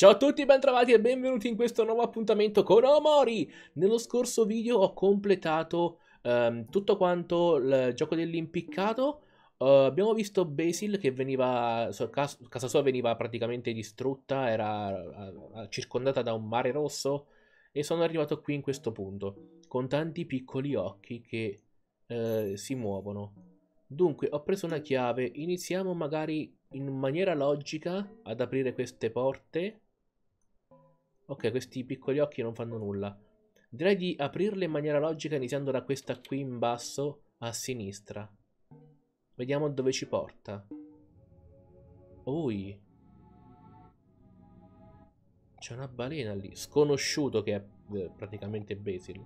Ciao a tutti, bentrovati e benvenuti in questo nuovo appuntamento con Omori! Nello scorso video ho completato um, tutto quanto il gioco dell'impiccato. Uh, abbiamo visto Basil che veniva, casa, casa sua veniva praticamente distrutta, era uh, circondata da un mare rosso e sono arrivato qui in questo punto, con tanti piccoli occhi che uh, si muovono. Dunque, ho preso una chiave, iniziamo magari in maniera logica ad aprire queste porte. Ok, questi piccoli occhi non fanno nulla. Direi di aprirle in maniera logica iniziando da questa qui in basso a sinistra. Vediamo dove ci porta. Ui. C'è una balena lì. Sconosciuto che è eh, praticamente Basil.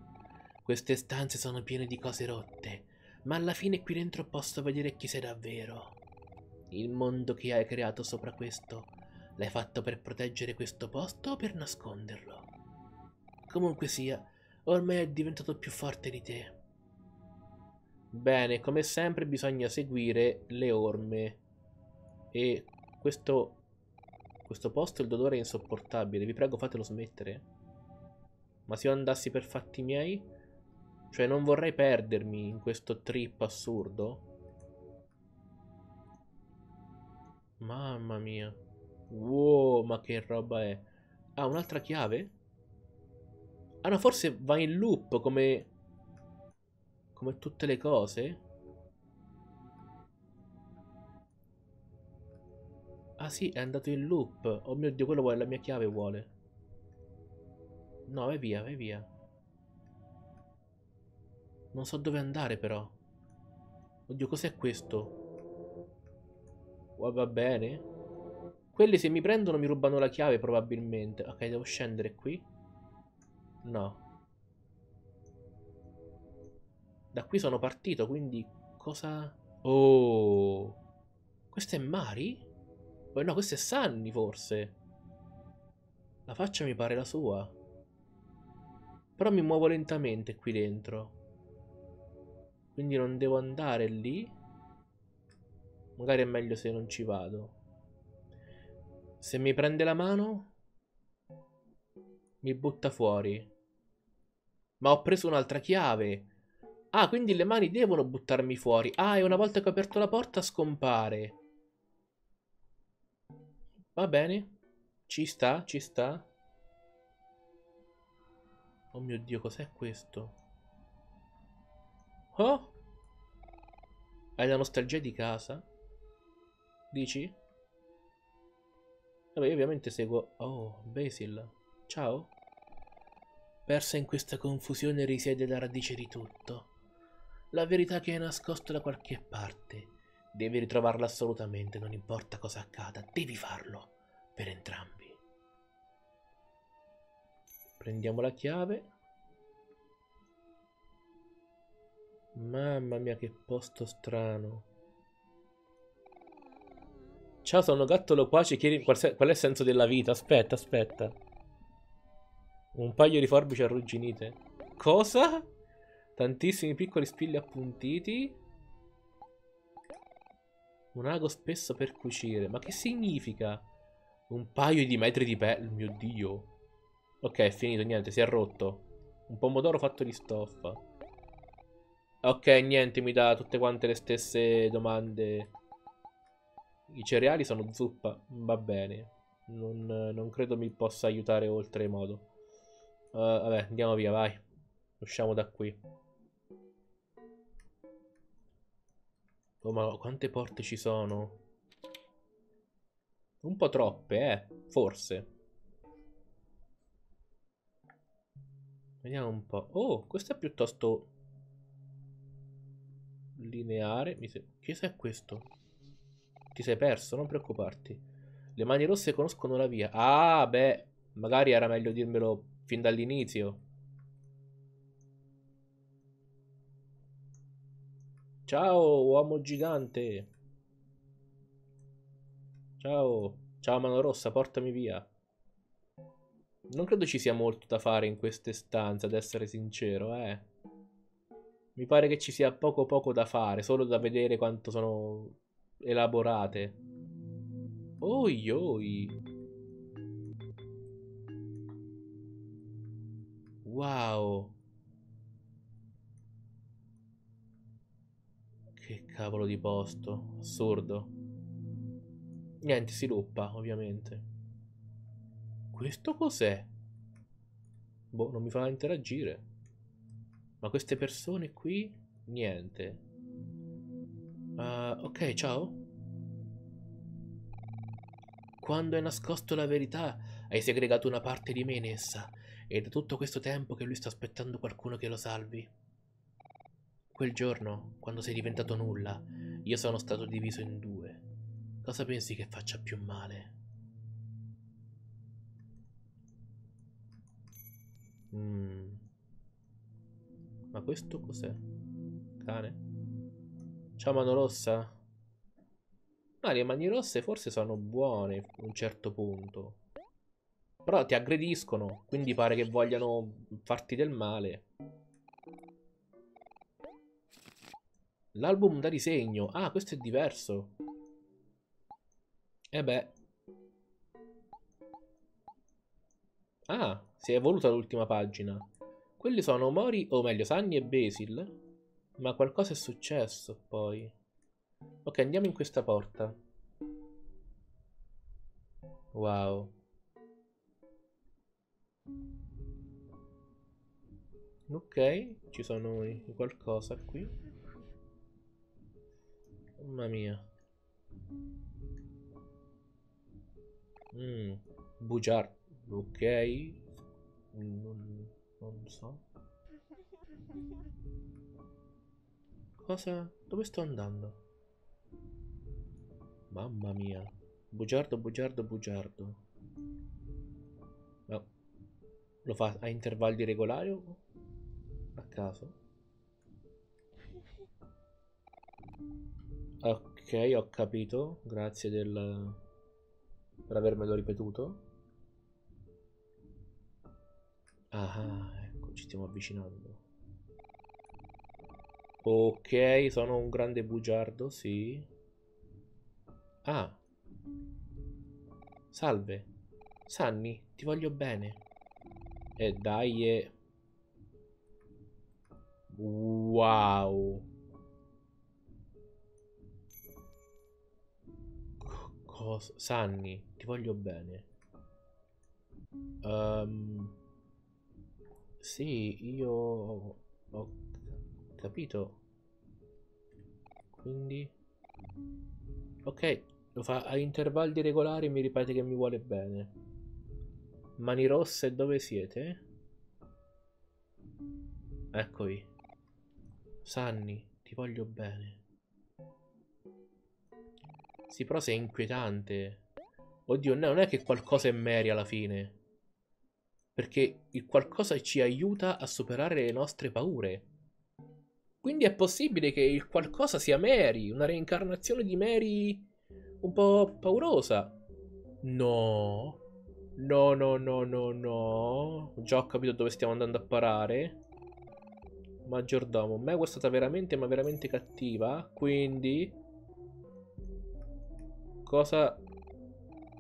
Queste stanze sono piene di cose rotte. Ma alla fine qui dentro posso vedere chi sei davvero. Il mondo che hai creato sopra questo, l'hai fatto per proteggere questo posto o per nasconderlo? Comunque sia, ormai è diventato più forte di te. Bene, come sempre bisogna seguire le orme. E questo, questo posto, il dolore è insopportabile. Vi prego fatelo smettere. Ma se io andassi per fatti miei? Cioè non vorrei perdermi in questo trip assurdo. Mamma mia. Wow, ma che roba è? Ah, un'altra chiave? Ah no, forse va in loop come... Come tutte le cose? Ah sì, è andato in loop. Oh mio Dio, quello vuole la mia chiave, vuole. No, vai via, vai via. Non so dove andare però. Oddio, cos'è questo? Va bene. Quelli se mi prendono mi rubano la chiave probabilmente. Ok, devo scendere qui. No. Da qui sono partito, quindi cosa... Oh. Questo è Mari? Oh, no, questo è Sunny forse. La faccia mi pare la sua. Però mi muovo lentamente qui dentro. Quindi non devo andare lì. Magari è meglio se non ci vado. Se mi prende la mano, mi butta fuori. Ma ho preso un'altra chiave. Ah, quindi le mani devono buttarmi fuori. Ah, e una volta che ho aperto la porta scompare. Va bene. Ci sta, ci sta. Oh mio Dio, cos'è questo? Oh? Hai la nostalgia di casa? Dici? Vabbè, io ovviamente seguo... Oh, Basil. Ciao. Persa in questa confusione risiede la radice di tutto. La verità che è nascosta da qualche parte. Devi ritrovarla assolutamente, non importa cosa accada. Devi farlo. Per entrambi. Prendiamo la chiave. Mamma mia, che posto strano. Ciao, sono gatto loquace, chiedi qual, qual è il senso della vita? Aspetta, aspetta. Un paio di forbici arrugginite. Cosa? Tantissimi piccoli spilli appuntiti. Un ago spesso per cucire. Ma che significa? Un paio di metri di pelle. Mio Dio. Ok, è finito, niente, si è rotto. Un pomodoro fatto di stoffa. Ok, niente, mi dà tutte quante le stesse domande. I cereali sono zuppa, va bene. Non, non credo mi possa aiutare oltremodo. Uh, vabbè, andiamo via, vai. Usciamo da qui. Oh, ma quante porte ci sono? Un po' troppe, eh. Forse. Vediamo un po'. Oh, questo è piuttosto lineare. Mi se... Che è questo? Ti sei perso, non preoccuparti. Le mani rosse conoscono la via. Ah, beh, magari era meglio dirmelo fin dall'inizio. Ciao, uomo gigante. Ciao. Ciao, mano rossa, portami via. Non credo ci sia molto da fare in queste stanze, ad essere sincero, eh. Mi pare che ci sia poco poco da fare, solo da vedere quanto sono elaborate. Oi oi. Wow. Che cavolo di posto, assurdo. Niente, si luppa, ovviamente. Questo cos'è? Boh, non mi fa interagire. Ma queste persone qui? Niente. Uh, ok, ciao. Quando hai nascosto la verità, hai segregato una parte di me in essa. Ed è tutto questo tempo che lui sta aspettando qualcuno che lo salvi. Quel giorno, quando sei diventato nulla, io sono stato diviso in due. Cosa pensi che faccia più male? Mm. Ma questo cos'è? Cane? Ciao mano rossa? Ah, le mani rosse forse sono buone a un certo punto. Però ti aggrediscono, quindi pare che vogliano farti del male. L'album da disegno. Ah, questo è diverso. E eh beh. Ah, si è evoluta l'ultima pagina. Quelli sono Mori, o meglio, Sunny e Basil. Ma qualcosa è successo poi. Ok, andiamo in questa porta. Wow. Ok, ci sono qualcosa qui. Mamma mia. Mm, bugiardo. Ok. Non, non so. Cosa? Dove sto andando? Mamma mia. Bugiardo, bugiardo, bugiardo. No. Lo fa a intervalli regolari o a caso? Ok, ho capito. Grazie del... per avermelo ripetuto. Ah, ecco, ci stiamo avvicinando. Ok, sono un grande bugiardo, sì. Ah. Salve. Sanni, ti voglio bene. E eh, dai, e... Wow. Cosa? Sanni, ti voglio bene. Um, sì, io ho capito. Quindi... Ok, lo fa a intervalli regolari e mi ripete che mi vuole bene. Mani rosse, dove siete? Eccovi. Sanni, ti voglio bene. Sì, però sei inquietante. Oddio, no, non è che qualcosa è Mary alla fine. Perché il qualcosa ci aiuta a superare le nostre paure. Quindi è possibile che il qualcosa sia Mary, una reincarnazione di Mary un po' paurosa. No. No, no, no, no, no. Già ho capito dove stiamo andando a parare. Maggiordomo. Mew è stata veramente, ma veramente cattiva. Quindi... Cosa...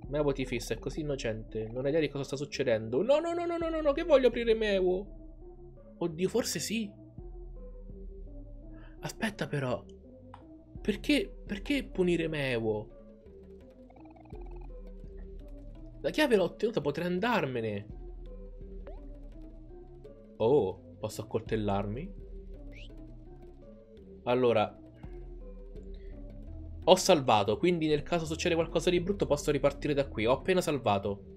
Mew ti fissa, è così innocente. Non hai idea di cosa sta succedendo. No, no, no, no, no, no, no, che voglio aprire Mew. Oddio, forse sì. Aspetta però. Perché, perché punire Mewo? La chiave l'ho ottenuta, potrei andarmene. Oh, posso accoltellarmi? Allora. Ho salvato, quindi nel caso succede qualcosa di brutto posso ripartire da qui. Ho appena salvato.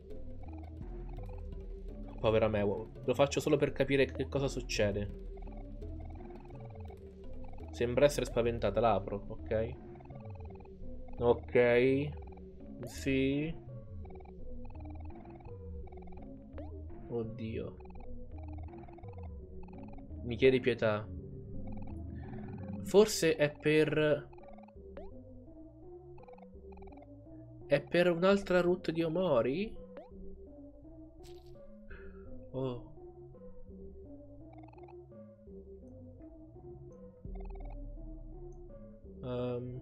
Povera me, lo faccio solo per capire che cosa succede. Sembra essere spaventata, l'apro, ok? Ok. Sì. Oddio. Mi chiedi pietà. Forse è per... È per un'altra route di Omori? Oh. Um.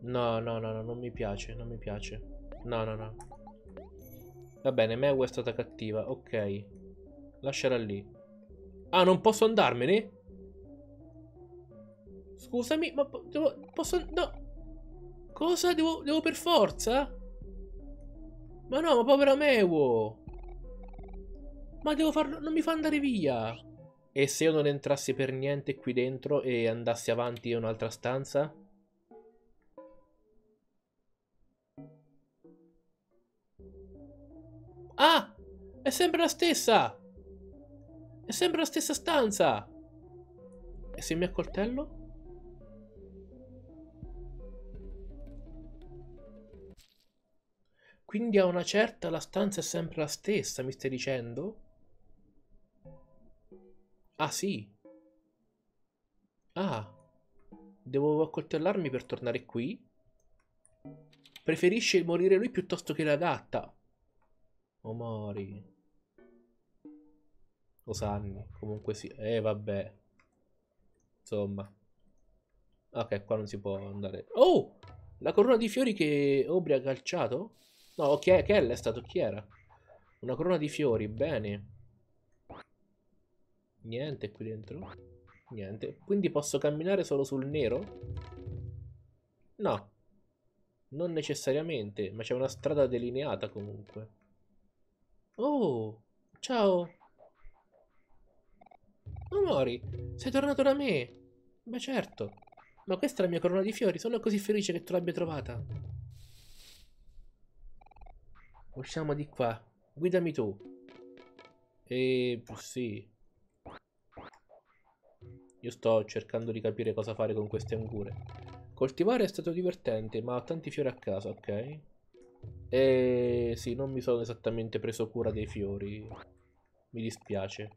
No, no, no, no, non mi piace, non mi piace. No, no, no. Va bene, Mew è stata cattiva. Ok. Lasciala lì. Ah, non posso andarmene? Scusami, ma devo... Posso... No. Cosa? Devo, devo per forza? Ma no, ma povera Mewo. Ma devo farlo... Non mi fa andare via. E se io non entrassi per niente qui dentro e andassi avanti in un'altra stanza? Ah! È sempre la stessa! È sempre la stessa stanza! E se mi accoltello? Quindi a una certa la stanza è sempre la stessa, mi stai dicendo? Ah sì. Ah. Devo accoltellarmi per tornare qui? Preferisce morire lui piuttosto che la gatta. Omori. Osanni. Comunque sì. Eh vabbè. Insomma. Ok, qua non si può andare. Oh! La corona di fiori che Obri ha calciato? No? Kell è stato chi era? Una corona di fiori, bene. Niente qui dentro. Niente. Quindi posso camminare solo sul nero? No. Non necessariamente, ma c'è una strada delineata comunque. Oh, ciao. Amori, sei tornato da me. Beh certo. Ma questa è la mia corona di fiori, sono così felice che tu l'abbia trovata. Usciamo di qua. Guidami tu. E sì. Io sto cercando di capire cosa fare con queste angure. Coltivare è stato divertente, ma ho tanti fiori a casa, ok? E sì, non mi sono esattamente preso cura dei fiori. Mi dispiace.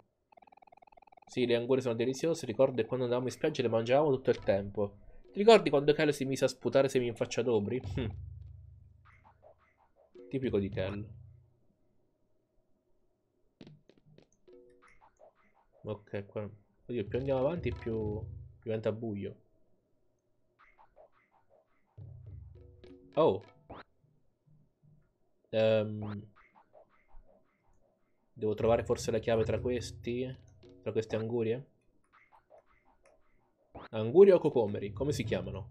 Sì, le angure sono deliziose. Ricordo che quando andavamo in spiaggia le mangiavamo tutto il tempo. Ti ricordi quando Kel si mise a sputare semi in faccia d'obri? Hm. Tipico di Kel. Ok, qua... Oddio, più andiamo avanti più diventa buio. Oh. Um, devo trovare forse la chiave tra questi? Tra queste angurie? Angurie o cocomeri? Come si chiamano?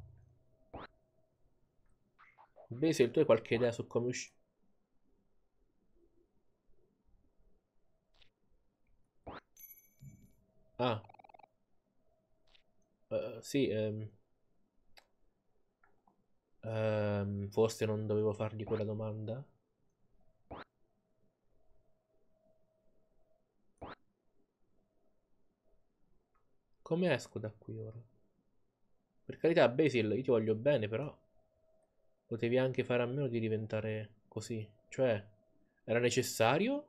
Basil, tu hai qualche idea su come uscire? Ah. Uh, sì, um, um, forse non dovevo fargli quella domanda. Come esco da qui ora? Per carità, Basil, io ti voglio bene, però potevi anche fare a meno di diventare così. Cioè, era necessario?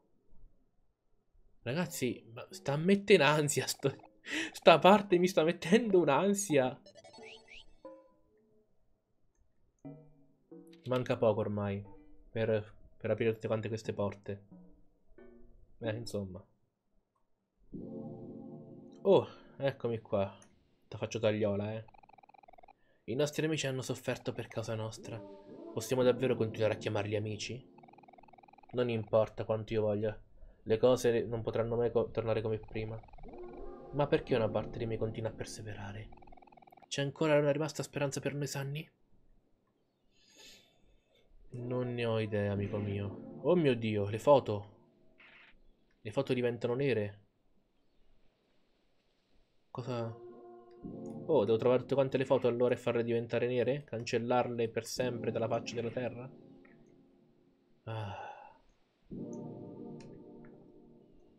Ragazzi, ma sta mettendo ansia. Sto... Sta parte mi sta mettendo un'ansia. Manca poco ormai per, per aprire tutte quante queste porte. Eh, insomma. Oh, eccomi qua. Ti faccio tagliola, eh. I nostri amici hanno sofferto per causa nostra. Possiamo davvero continuare a chiamarli amici? Non importa quanto io voglia. Le cose non potranno mai co tornare come prima. Ma perché una parte di me continua a perseverare? C'è ancora una rimasta speranza per noi Sanni? Non ne ho idea, amico mio. Oh mio Dio, le foto. Le foto diventano nere. Cosa... Oh, devo trovare tutte quante le foto allora e farle diventare nere? Cancellarle per sempre dalla faccia della terra? Ah...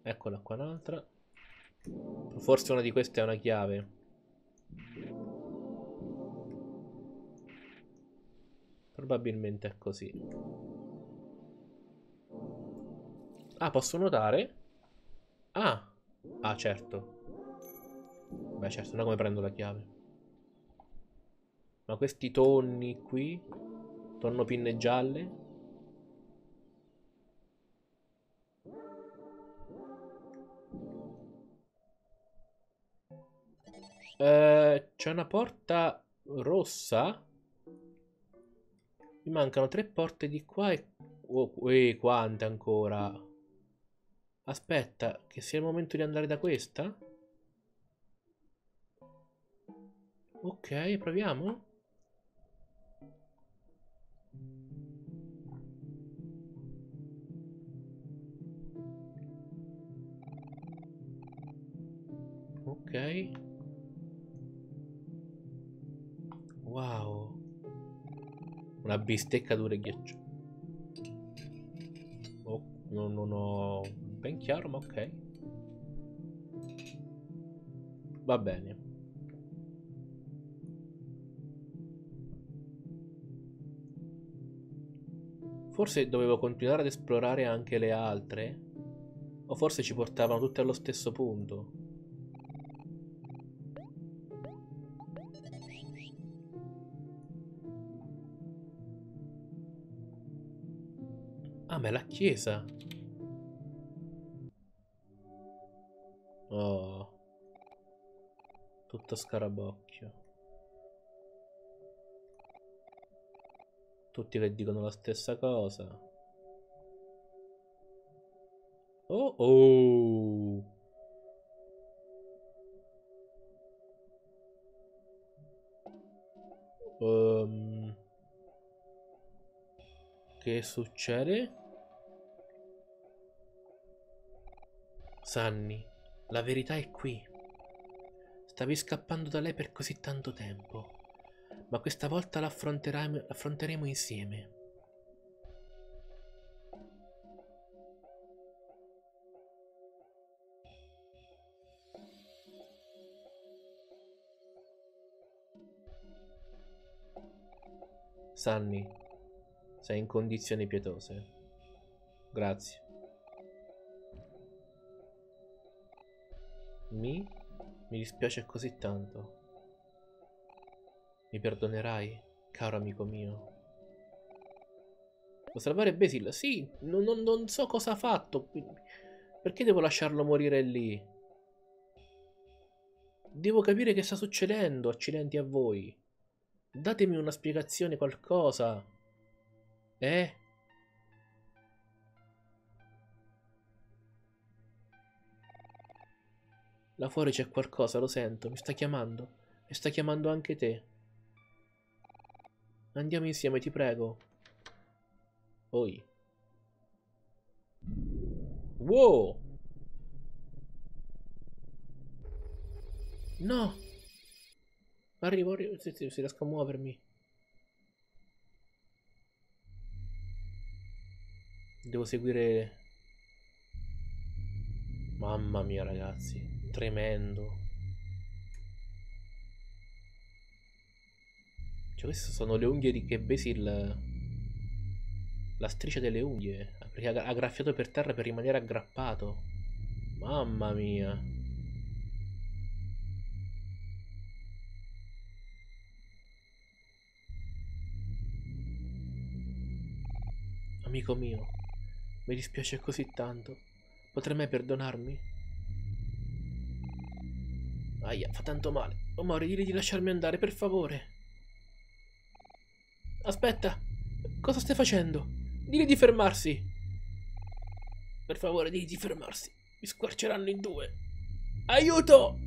Eccola qua un'altra. Forse una di queste è una chiave. Probabilmente è così. Ah, posso nuotare? Ah. Ah, certo. Beh, certo, non è come prendo la chiave. Ma questi tonni qui? Tonno pinne gialle? Eh, c'è una porta rossa. Mi mancano tre porte di qua e Oh, eh, quante ancora? Aspetta, che sia il momento di andare da questa? Ok, proviamo. Ok. Una bistecca dura e ghiaccio. Oh, non, non ho ben chiaro, ma ok. Va bene. Forse dovevo continuare ad esplorare anche le altre? O forse ci portavano tutte allo stesso punto? Ah, ma è la chiesa. Oh. Tutto scarabocchio. Tutti che dicono la stessa cosa. Oh oh. Um. Che succede? Sanni, la verità è qui. Stavi scappando da lei per così tanto tempo, ma questa volta l'affronteremo insieme. Sanni, sei in condizioni pietose. Grazie. Mi? Mi dispiace così tanto. Mi perdonerai, caro amico mio? Devo salvare Basil? Sì, non, non, non so cosa ha fatto. Perché devo lasciarlo morire lì? Devo capire che sta succedendo, accidenti a voi. Datemi una spiegazione, qualcosa. Eh? Là fuori c'è qualcosa, lo sento, mi sta chiamando. E sta chiamando anche te. Andiamo insieme, ti prego. Oi. Wow! No! Arrivo, arrivo, se, se, se riesco a muovermi. Devo seguire... Mamma mia, ragazzi. Tremendo. Cioè, queste sono le unghie di che Basil. La striscia delle unghie. Perché ha graffiato per terra per rimanere aggrappato. Mamma mia. Amico mio, mi dispiace così tanto. Potrei mai perdonarmi? Aia, fa tanto male. Omori, digli di lasciarmi andare, per favore. Aspetta, cosa stai facendo? Digli di fermarsi. Per favore, digli di fermarsi. Mi squarceranno in due. Aiuto!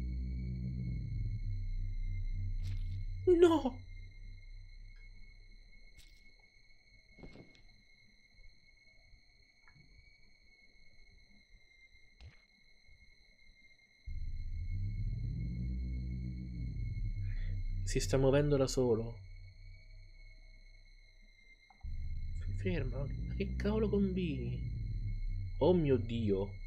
No! Si sta muovendo da solo. Ferma, ma che cavolo combini? Oh mio dio.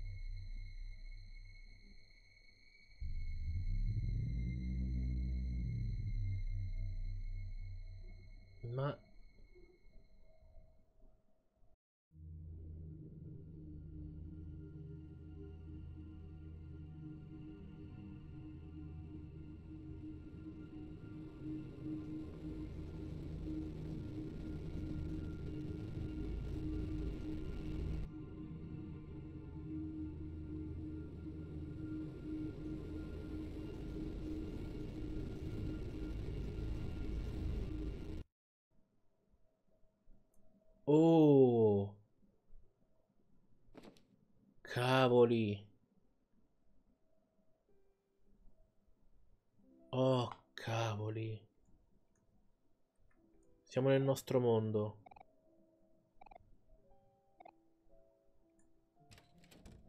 Cavoli. Oh, cavoli. Siamo nel nostro mondo.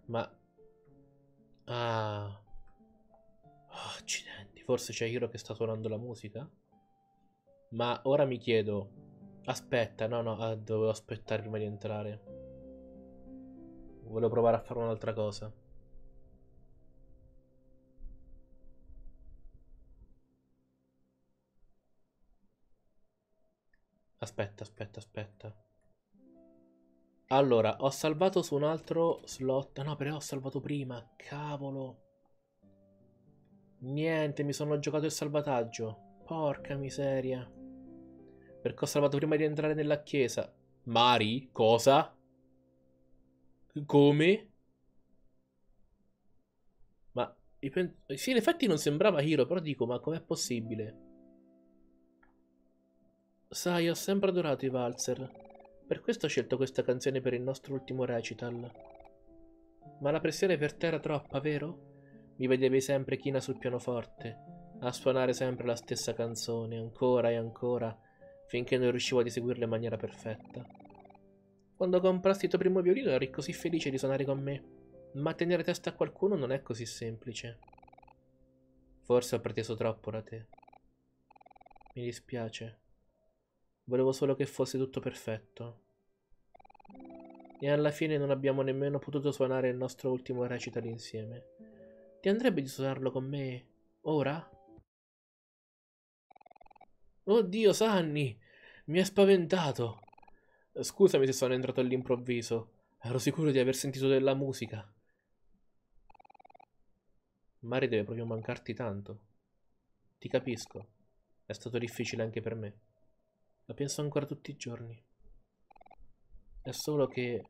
Ma... Ah... Oh, accidenti. Forse c'è Hiro che sta suonando la musica? Ma ora mi chiedo... Aspetta, no, no, ah, dovevo aspettare prima di entrare. Volevo provare a fare un'altra cosa. Aspetta, aspetta, aspetta. Allora, ho salvato su un altro slot. No, però ho salvato prima. Cavolo. Niente, mi sono giocato il salvataggio. Porca miseria. Perché ho salvato prima di entrare nella chiesa. Mari? Cosa? Come? Ma... Sì, in effetti non sembrava Hiro, però dico, ma com'è possibile? Sai, ho sempre adorato i valzer. Per questo ho scelto questa canzone per il nostro ultimo recital. Ma la pressione per te era troppa, vero? Mi vedevi sempre china sul pianoforte, a suonare sempre la stessa canzone, ancora e ancora, finché non riuscivo ad eseguirla in maniera perfetta. Quando comprasti il tuo primo violino eri così felice di suonare con me, ma tenere testa a qualcuno non è così semplice. Forse ho preteso troppo da te. Mi dispiace. Volevo solo che fosse tutto perfetto. E alla fine non abbiamo nemmeno potuto suonare il nostro ultimo recital insieme. Ti andrebbe di suonarlo con me ora? Oddio, Sanni! Mi hai spaventato! Scusami se sono entrato all'improvviso. Ero sicuro di aver sentito della musica. Mari deve proprio mancarti tanto. Ti capisco. È stato difficile anche per me. La penso ancora tutti i giorni. È solo che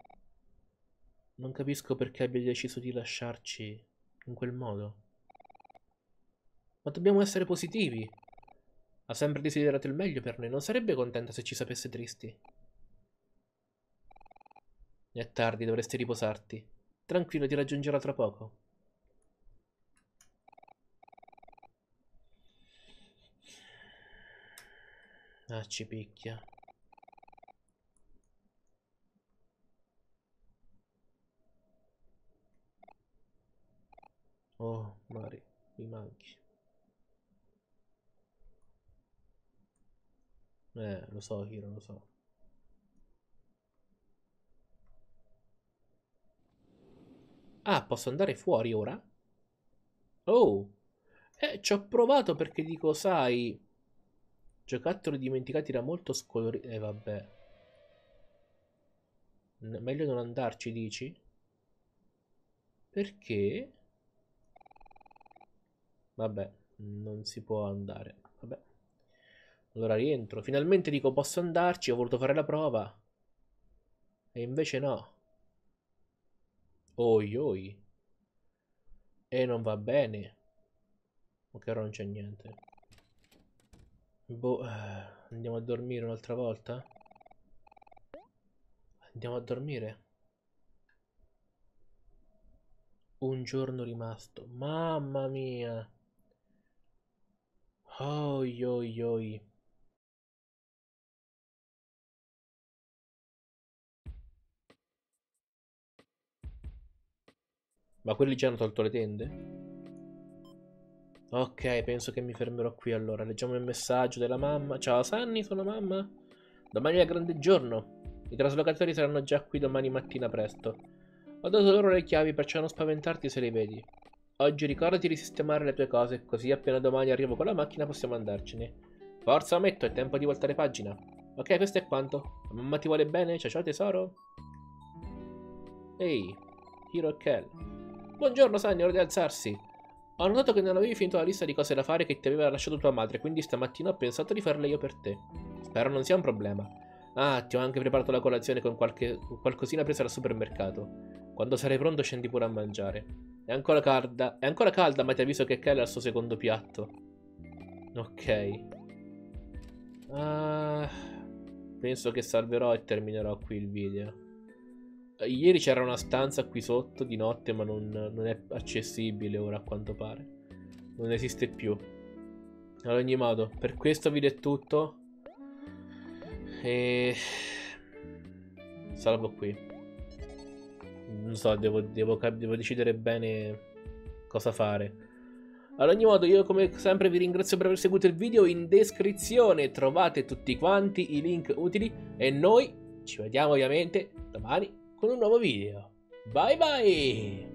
non capisco perché abbia deciso di lasciarci in quel modo. Ma dobbiamo essere positivi. Ha sempre desiderato il meglio per noi. Non sarebbe contenta se ci sapesse tristi. È tardi, dovresti riposarti. Tranquillo, ti raggiungerò tra poco. Ah, ci picchia. Oh, Mari, mi manchi. Eh, lo so, Hiro, lo so. Ah, posso andare fuori ora? Oh! Eh, ci ho provato perché dico, sai... Giocattoli dimenticati da molto scolorito. Eh, vabbè. N meglio non andarci, dici? Perché? Vabbè, non si può andare. Vabbè. Allora rientro. Finalmente dico posso andarci, ho voluto fare la prova. E invece no. Oi oi. E non va bene. Ok, ora non c'è niente. Boh, eh, andiamo a dormire un'altra volta? Andiamo a dormire? Un giorno rimasto. Mamma mia. Oi oi oi. Ma quelli già hanno tolto le tende? Ok, penso che mi fermerò qui allora. Leggiamo il messaggio della mamma. Ciao Sanni, sono mamma. Domani è grande giorno. I traslocatori saranno già qui domani mattina presto. Ho dato loro le chiavi, perciò non spaventarti se li vedi. Oggi ricordati di sistemare le tue cose, così appena domani arrivo con la macchina possiamo andarcene. Forza, Metto, è tempo di voltare pagina. Ok, questo è quanto. La mamma ti vuole bene? Ciao ciao tesoro. Ehi, Hiro e Kel. Buongiorno Sanni, ora di alzarsi. Ho notato che non avevi finito la lista di cose da fare che ti aveva lasciato tua madre, quindi stamattina ho pensato di farle io per te. Spero non sia un problema. Ah, ti ho anche preparato la colazione con qualche qualcosina presa al supermercato. Quando sarai pronto scendi pure a mangiare. È ancora calda, è ancora calda, ma ti avviso che Kelly ha il suo secondo piatto. Ok. Uh, penso che salverò e terminerò qui il video. Ieri c'era una stanza qui sotto di notte, ma non, non è accessibile ora a quanto pare. Non esiste più. Ad ogni modo, per questo video è tutto. E... Salvo qui. Non so, devo, devo, devo decidere bene cosa fare. Ad ogni modo, io come sempre vi ringrazio per aver seguito il video. In descrizione trovate tutti quanti i link utili. E noi ci vediamo ovviamente domani con un nuovo video. Bye bye!